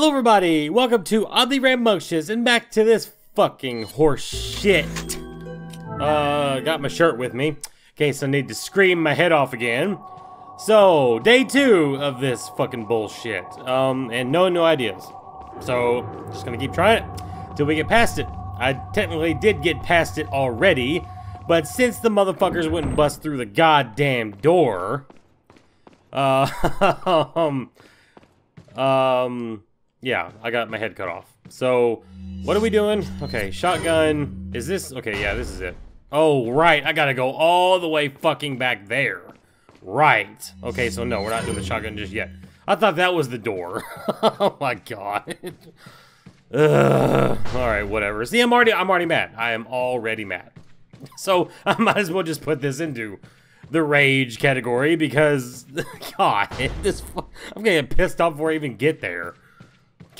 Hello everybody, welcome to Oddly Rambunctious and back to this fucking horse shit. Uh, got my shirt with me in case I need to scream my head off again. So, day two of this fucking bullshit. Um, and no new ideas. So, just gonna keep trying it till we get past it. I technically did get past it already, but since the motherfuckers wouldn't bust through the goddamn door, uh, um, um, yeah, I got my head cut off. So, what are we doing? Okay, shotgun. Is this? Okay, yeah, this is it. Oh, right. I gotta go all the way fucking back there. Right. Okay, so no, we're not doing the shotgun just yet. I thought that was the door. oh my god. All right, whatever. See, I'm already, I'm already mad. I am already mad. So I might as well just put this into the rage category because, God, this, I'm gonna get pissed off before I even get there.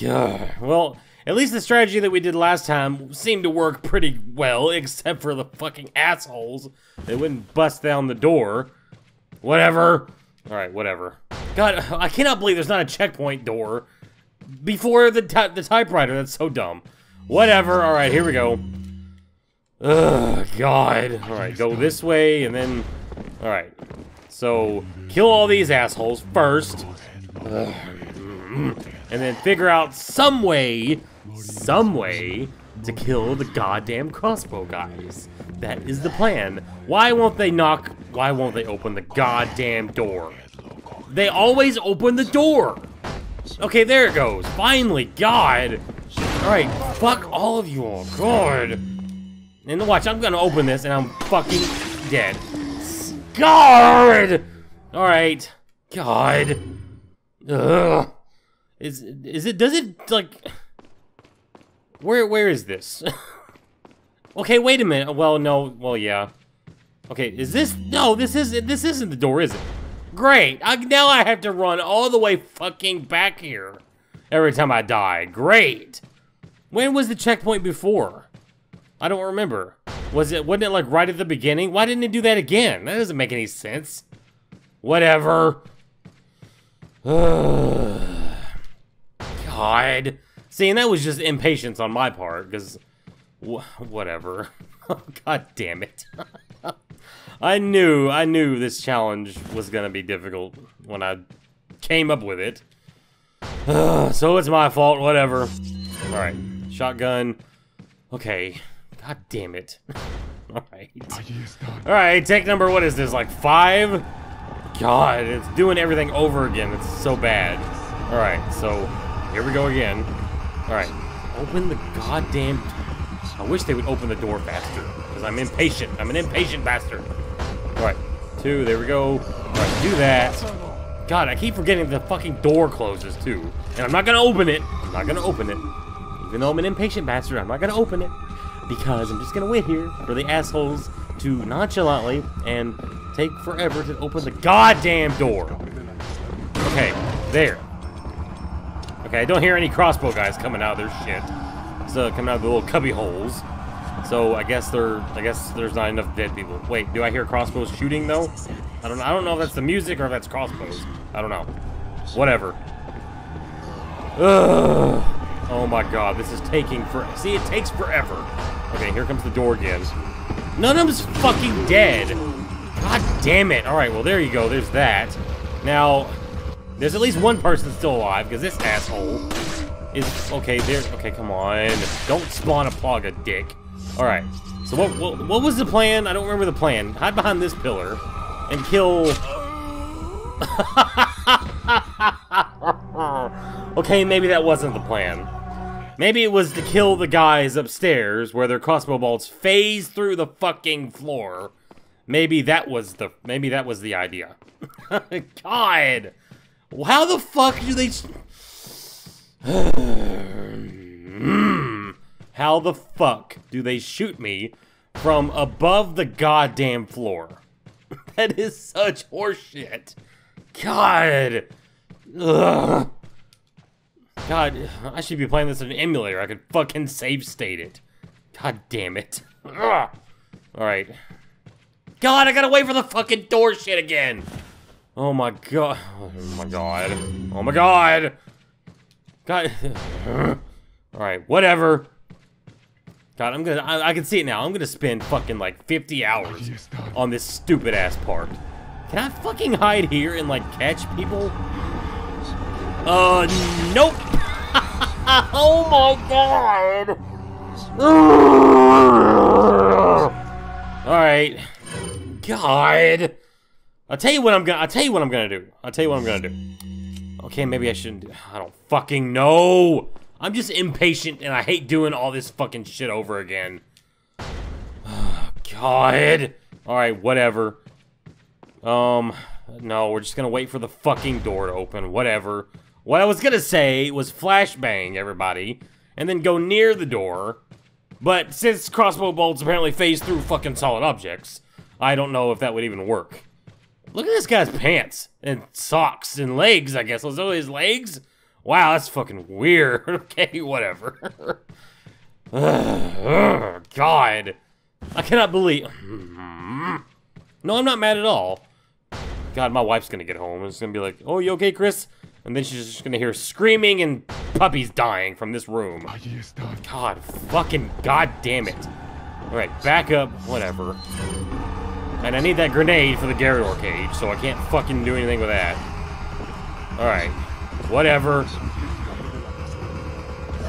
God. Well, at least the strategy that we did last time seemed to work pretty well, except for the fucking assholes. They wouldn't bust down the door. Whatever. Alright, whatever. God, I cannot believe there's not a checkpoint door before the, the typewriter. That's so dumb. Whatever. Alright, here we go. Ugh, God. Alright, go this way, and then... Alright. So, kill all these assholes first. Ugh. And then figure out some way, some way, to kill the goddamn crossbow guys. That is the plan. Why won't they knock? Why won't they open the goddamn door? They always open the door. Okay, there it goes. Finally, God. All right, fuck all of you all. God. And watch, I'm gonna open this and I'm fucking dead. God. All right. God. Ugh. Is is it? Does it like? Where where is this? okay, wait a minute. Well, no. Well, yeah. Okay, is this? No, this is this isn't the door, is it? Great. I, now I have to run all the way fucking back here every time I die. Great. When was the checkpoint before? I don't remember. Was it, wasn't it like right at the beginning? Why didn't it do that again? That doesn't make any sense. Whatever. God. See, and that was just impatience on my part, because wh whatever. God damn it. I knew, I knew this challenge was gonna be difficult when I came up with it. so it's my fault, whatever. Alright, shotgun. Okay, god damn it. Alright. Alright, take number, what is this, like five? God, it's doing everything over again. It's so bad. Alright, so here we go again. Alright. Open the goddamn... I wish they would open the door faster. Because I'm impatient. I'm an impatient bastard. Alright. Two, there we go. Alright, do that. God, I keep forgetting the fucking door closes, too. And I'm not gonna open it. I'm not gonna open it. Even though I'm an impatient bastard, I'm not gonna open it. Because I'm just gonna wait here for the assholes to nonchalantly and take forever to open the goddamn door. Okay, there. Okay, I don't hear any crossbow guys coming out of their shit. So coming out of the little cubby holes. So I guess they're I guess there's not enough dead people. Wait, do I hear crossbows shooting though? I don't I don't know if that's the music or if that's crossbows. I don't know. Whatever. Ugh. Oh my god, this is taking for see it takes forever. Okay, here comes the door again. None of them's fucking dead. God damn it. Alright, well there you go, there's that. Now, there's at least one person still alive, because this asshole is... Okay, there... Okay, come on. Don't spawn a Plaga, dick. Alright. So what, what, what was the plan? I don't remember the plan. Hide behind this pillar and kill... okay, maybe that wasn't the plan. Maybe it was to kill the guys upstairs where their crossbow bolts phase through the fucking floor. Maybe that was the maybe that was the idea. God. How the fuck do they... How the fuck do they shoot me from above the goddamn floor? that is such horseshit. God. Ugh. God, I should be playing this in an emulator. I could fucking save state it. God damn it. Alright. God, I gotta wait for the fucking door shit again. Oh my god. Oh my god. Oh my god. God. Alright, whatever. God, I'm gonna, I, I, can see it now. I'm gonna spend fucking like 50 hours on this stupid ass part. Can I fucking hide here and like catch people? Uh, nope. oh my god. Alright. God. I'll tell you what I'm gonna, I'll tell you what I'm gonna do. I'll tell you what I'm gonna do. Okay, maybe I shouldn't do, I don't fucking know. I'm just impatient and I hate doing all this fucking shit over again. God. Alright, whatever. Um, no, we're just gonna wait for the fucking door to open. Whatever. What I was gonna say was flashbang everybody, and then go near the door. But since crossbow bolts apparently phase through fucking solid objects, I don't know if that would even work. Look at this guy's pants and socks and legs, I guess. Those are his legs? Wow, that's fucking weird. okay, whatever. God. I cannot believe... Hmm. no, I'm not mad at all. God, my wife's gonna get home and it's gonna be like, oh, you okay, Chris? And then she's just gonna hear screaming and puppies dying from this room. God, fucking god damn it. Alright, back up, whatever. And I need that grenade for the Garrador cage, so I can't fucking do anything with that. Alright. Whatever.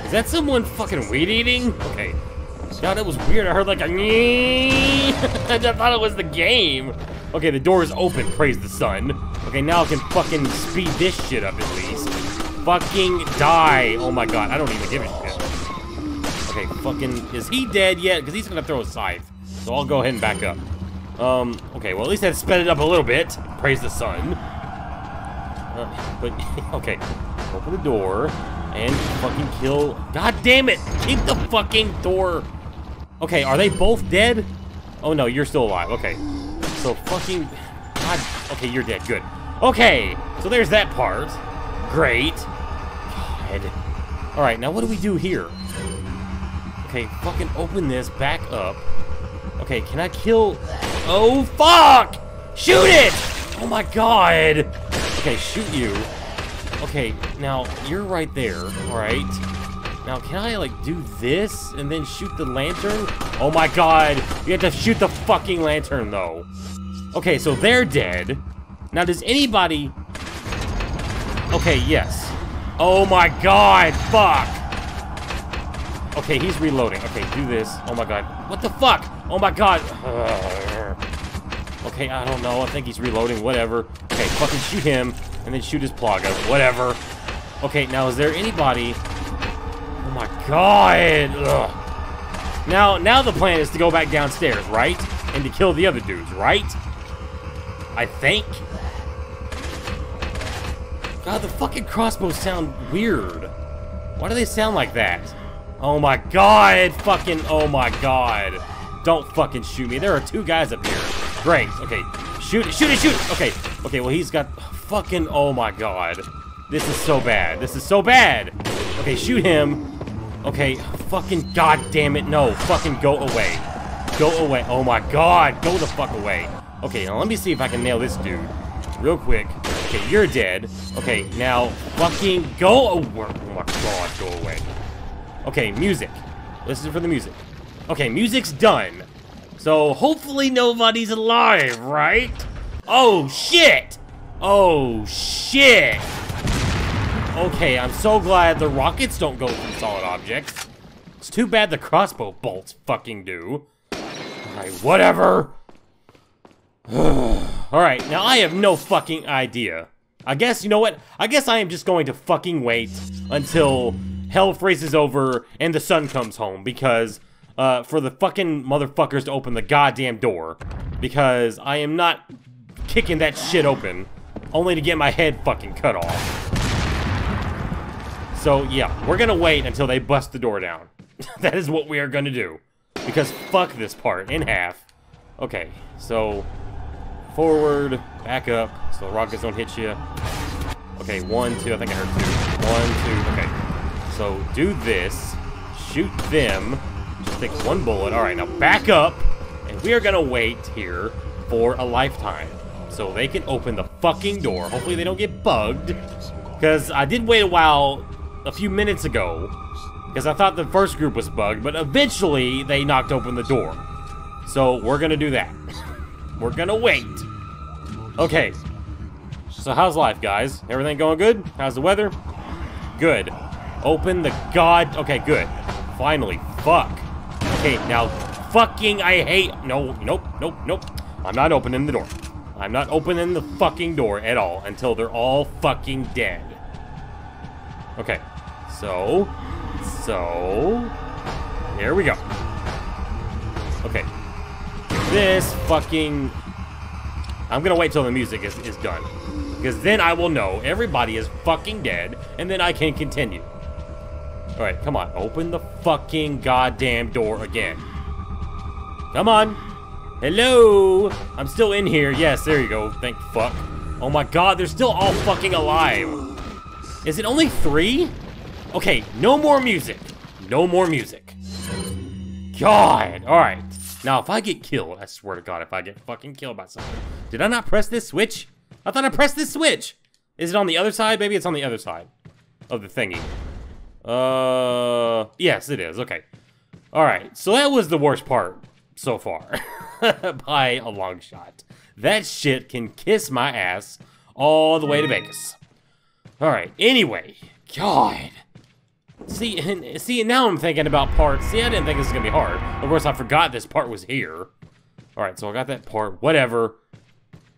Is that someone fucking weed eating? Okay. God, that was weird. I heard like a I thought it was the game. Okay, the door is open, praise the sun. Okay, now I can fucking speed this shit up at least. Fucking die. Oh my god, I don't even give a shit. Okay, fucking, is he dead yet? Because he's gonna throw a scythe. So I'll go ahead and back up. Um, okay, well at least I sped it up a little bit. Praise the sun. Uh, but, okay. Open the door and fucking kill. God damn it! Keep the fucking door. Okay, are they both dead? Oh no, you're still alive. Okay. So fucking... God. Okay, you're dead. Good. Okay, so there's that part. Great. God. Alright, now what do we do here? Okay, fucking open this back up. Okay, can I kill... Oh, fuck! Shoot it! Oh my god! Okay, shoot you. Okay, now, you're right there, alright? Now, can I, like, do this and then shoot the lantern? Oh my god! You have to shoot the fucking lantern, though. Okay, so they're dead. Now, does anybody... Okay, yes. Oh my god, fuck! Okay, he's reloading. Okay, do this. Oh my god. What the fuck? Oh my god. Okay, I don't know. I think he's reloading. Whatever. Okay, fucking shoot him, and then shoot his Plaga. Whatever. Okay, now is there anybody... Oh my god! Ugh. Now, now the plan is to go back downstairs, right? And to kill the other dudes, right? I think. God, the fucking crossbows sound weird. Why do they sound like that? Oh my god, fucking, oh my god. Don't fucking shoot me. There are two guys up here. Great, okay. Shoot it, shoot it, shoot it! Okay, okay, well he's got fucking, oh my god. This is so bad. This is so bad! Okay, shoot him. Okay, fucking god damn it, no. Fucking go away. Go away. Oh my god, go the fuck away. Okay, now let me see if I can nail this dude. Real quick. Okay, you're dead. Okay, now fucking go oh away. Oh my god, go away. Okay, music. Listen for the music. Okay, music's done. So hopefully nobody's alive, right? Oh shit! Oh shit! Okay, I'm so glad the rockets don't go through solid objects. It's too bad the crossbow bolts fucking do. Alright, whatever. Alright, now I have no fucking idea. I guess, you know what? I guess I am just going to fucking wait until hell freezes over and the sun comes home because uh, for the fucking motherfuckers to open the goddamn door because I am not kicking that shit open only to get my head fucking cut off. So yeah, we're gonna wait until they bust the door down. that is what we are gonna do. Because fuck this part in half. Okay, so forward, back up, so the rockets don't hit you. Okay, one, two, I think I heard two. One, two, okay. So do this, shoot them, just take one bullet. All right, now back up, and we are gonna wait here for a lifetime. So they can open the fucking door. Hopefully they don't get bugged. Because I did wait a while a few minutes ago because I thought the first group was bugged, but eventually they knocked open the door. So we're gonna do that. we're gonna wait. Okay. So how's life, guys? Everything going good? How's the weather? Good. Open the god... Okay, good. Finally. Fuck. Okay, now, fucking I hate... No, nope, nope, nope. I'm not opening the door. I'm not opening the fucking door at all until they're all fucking dead. Okay. So... So... Here we go. Okay. This fucking... I'm gonna wait till the music is, is done. Because then I will know everybody is fucking dead, and then I can continue. Alright, come on. Open the fucking goddamn door again. Come on. Hello? I'm still in here. Yes, there you go. Thank fuck. Oh my god, they're still all fucking alive. Is it only three? Okay, no more music. No more music. God. Alright. Now, if I get killed, I swear to God, if I get fucking killed by something. Did I not press this switch? I thought I pressed this switch. Is it on the other side? Maybe it's on the other side of the thingy. Uh, yes, it is. Okay. All right. So that was the worst part so far by a long shot. That shit can kiss my ass all the way to Vegas. All right. Anyway, God. See, and, see, now I'm thinking about parts. See, I didn't think this was gonna be hard. Of course, I forgot this part was here. All right, so I got that part. Whatever.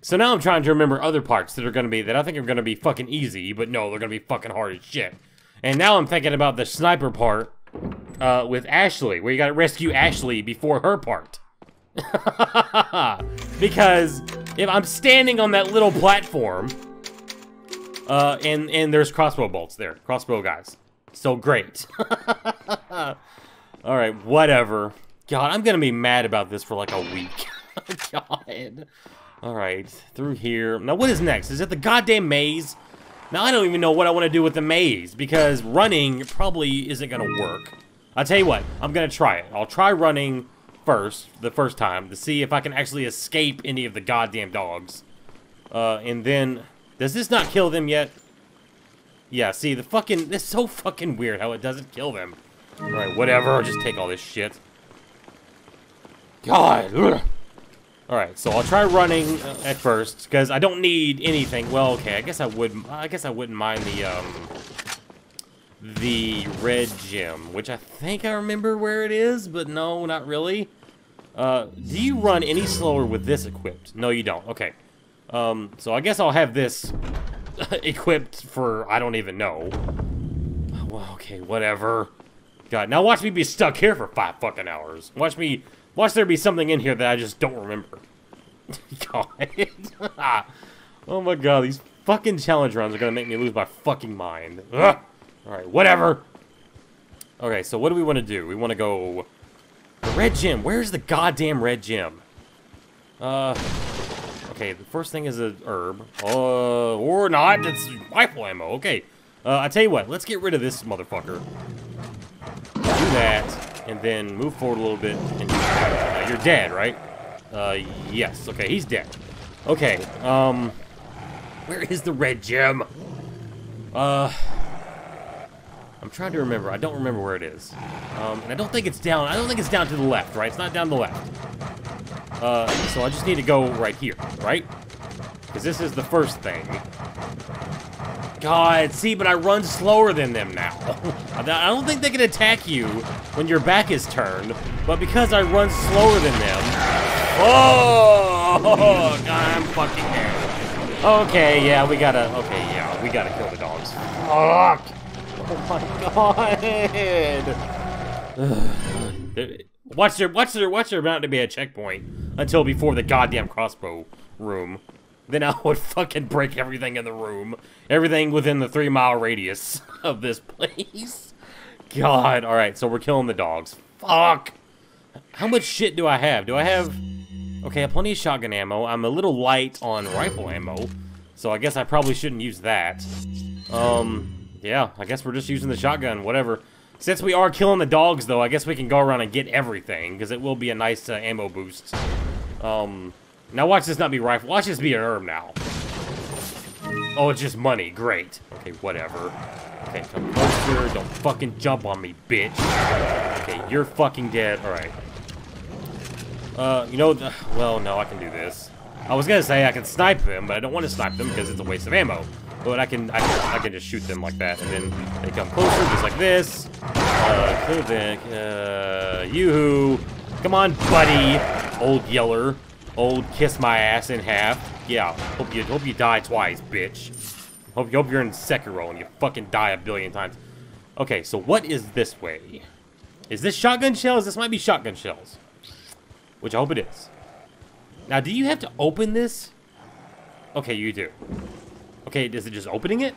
So now I'm trying to remember other parts that are gonna be that I think are gonna be fucking easy, but no, they're gonna be fucking hard as shit. And now I'm thinking about the sniper part uh, with Ashley, where you gotta rescue Ashley before her part. because if I'm standing on that little platform, uh, and and there's crossbow bolts there, crossbow guys. So great. All right, whatever. God, I'm gonna be mad about this for like a week. God. All right, through here. Now, what is next? Is it the goddamn maze? Now, I don't even know what I want to do with the maze, because running probably isn't going to work. I'll tell you what, I'm going to try it. I'll try running first, the first time, to see if I can actually escape any of the goddamn dogs. Uh, and then, does this not kill them yet? Yeah, see, the fucking, it's so fucking weird how it doesn't kill them. Alright, whatever, I'll just take all this shit. God. Alright, so I'll try running uh, at first, because I don't need anything. Well, okay, I guess I would, I guess I wouldn't mind the, um, the red gem, which I think I remember where it is, but no, not really. Uh, do you run any slower with this equipped? No, you don't. Okay. Um, so I guess I'll have this equipped for, I don't even know. Well, okay, whatever. God, now watch me be stuck here for five fucking hours. Watch me Watch there be something in here that I just don't remember. god. oh my god, these fucking challenge runs are gonna make me lose my fucking mind. Alright, whatever. Okay, so what do we want to do? We want to go... The red gem. Where's the goddamn red gem? Uh... Okay, the first thing is a herb. Uh, or not. It's rifle ammo. Okay. Uh, I tell you what. Let's get rid of this motherfucker. Do that and then move forward a little bit. And uh, you're dead, right? Uh, yes. Okay, he's dead. Okay, um, where is the red gem? Uh, I'm trying to remember. I don't remember where it is. Um, and I don't think it's down. I don't think it's down to the left, right? It's not down the left. Uh, so I just need to go right here, right? Because this is the first thing. God, see, but I run slower than them now. I don't think they can attack you when your back is turned, but because I run slower than them... Oh, God, I'm fucking dead. Okay, yeah, we gotta... Okay, yeah, we gotta kill the dogs. Fuck! Oh my god! watch there, watch there, watch there about to be a checkpoint until before the goddamn crossbow room then I would fucking break everything in the room. Everything within the three mile radius of this place. God. Alright, so we're killing the dogs. Fuck. How much shit do I have? Do I have... Okay, I have plenty of shotgun ammo. I'm a little light on rifle ammo. So I guess I probably shouldn't use that. Um, yeah, I guess we're just using the shotgun, whatever. Since we are killing the dogs, though, I guess we can go around and get everything, because it will be a nice uh, ammo boost. Um, now watch this not be rifle. Watch this be an herb now. Oh, it's just money. Great. Okay, whatever. Okay, come closer. Don't fucking jump on me, bitch. Okay, you're fucking dead. Alright. Uh, you know, well, no, I can do this. I was gonna say I can snipe them, but I don't want to snipe them because it's a waste of ammo. But I can, I can, I can just shoot them like that, and then they come closer, just like this. Uh, Kovic, uh, yoo-hoo. Come on, buddy, old yeller. Old kiss my ass in half. Yeah, hope you, hope you die twice, bitch. Hope, you hope you're in Sekiro and you fucking die a billion times. Okay, so what is this way? Is this shotgun shells? This might be shotgun shells. Which I hope it is. Now, do you have to open this? Okay, you do. Okay, is it just opening it?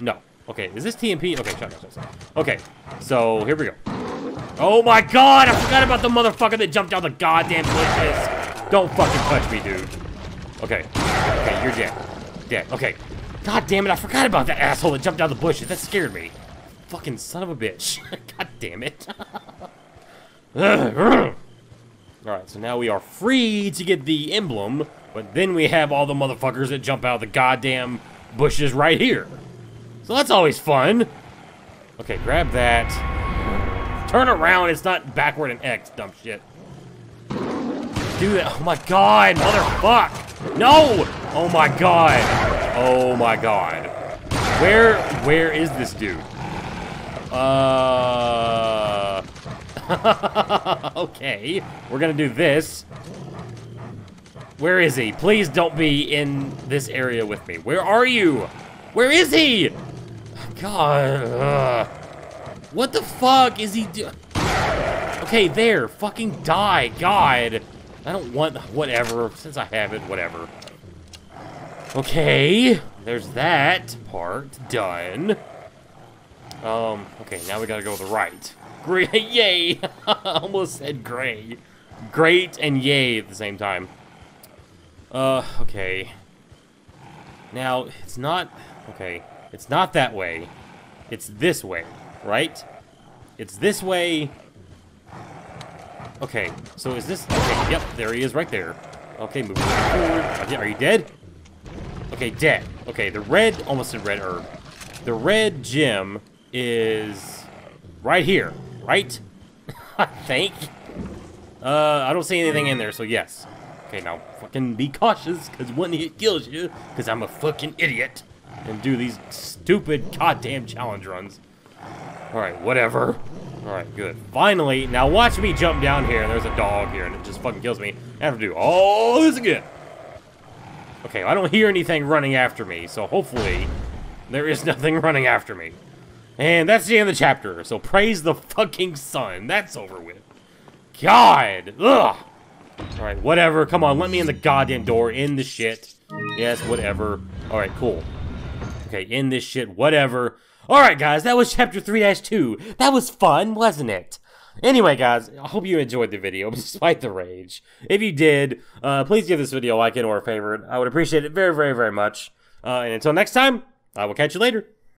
No. Okay, is this TMP? Okay, shotgun shells. Okay, so here we go. Oh my god, I forgot about the motherfucker that jumped out the goddamn bushes. Don't fucking touch me, dude. Okay. Okay, you're dead. Dead. Okay. God damn it, I forgot about that asshole that jumped out of the bushes. That scared me. Fucking son of a bitch. God damn it. Alright, so now we are free to get the emblem, but then we have all the motherfuckers that jump out of the goddamn bushes right here. So that's always fun. Okay, grab that. Turn around, it's not backward and X, dumb shit. Do that. Oh my god, motherfuck. No! Oh my god. Oh my god. Where, where is this dude? Uh... okay, we're gonna do this. Where is he? Please don't be in this area with me. Where are you? Where is he? God. Uh, what the fuck is he do? Okay, there. Fucking die. God. I don't want... Whatever. Since I have it, whatever. Okay. There's that part done. Um, okay, now we gotta go to the right. Great, yay! Almost said gray. Great and yay at the same time. Uh, okay. Now, it's not... Okay, it's not that way. It's this way, right? It's this way. Okay, so is this... Okay, yep, there he is right there. Okay, moving forward. Are you dead? Okay, dead. Okay, the red... Almost said red herb. The red gem is right here right? I think. Uh, I don't see anything in there, so yes. Okay, now fucking be cautious, because one hit kills you, because I'm a fucking idiot, and do these stupid goddamn challenge runs. Alright, whatever. Alright, good. Finally, now watch me jump down here, there's a dog here, and it just fucking kills me. I have to do all this again. Okay, I don't hear anything running after me, so hopefully there is nothing running after me. And that's the end of the chapter. So praise the fucking sun. That's over with. God. Ugh. Alright, whatever. Come on, let me in the goddamn door. In the shit. Yes, whatever. Alright, cool. Okay, in this shit. Whatever. Alright, guys. That was chapter 3-2. That was fun, wasn't it? Anyway, guys, I hope you enjoyed the video, despite the rage. If you did, uh, please give this video a like and or a favorite. I would appreciate it very, very, very much. Uh, and until next time, I will catch you later.